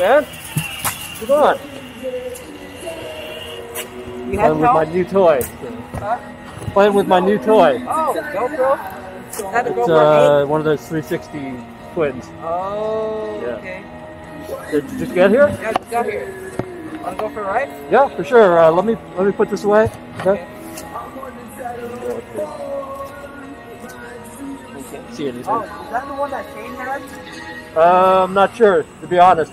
man. Come on. You Playing with my new toy. Huh? Playing with my new toy. Oh, GoPro? It's uh, one of those 360 twins. Oh, yeah. okay. Did, you just get here? Yeah, just got here. Wanna go for a ride? Yeah, for sure. Uh, let me let me put this away. Okay. I can't see anything. Oh, is that the one that Shane had? Uh, I'm not sure, to be honest.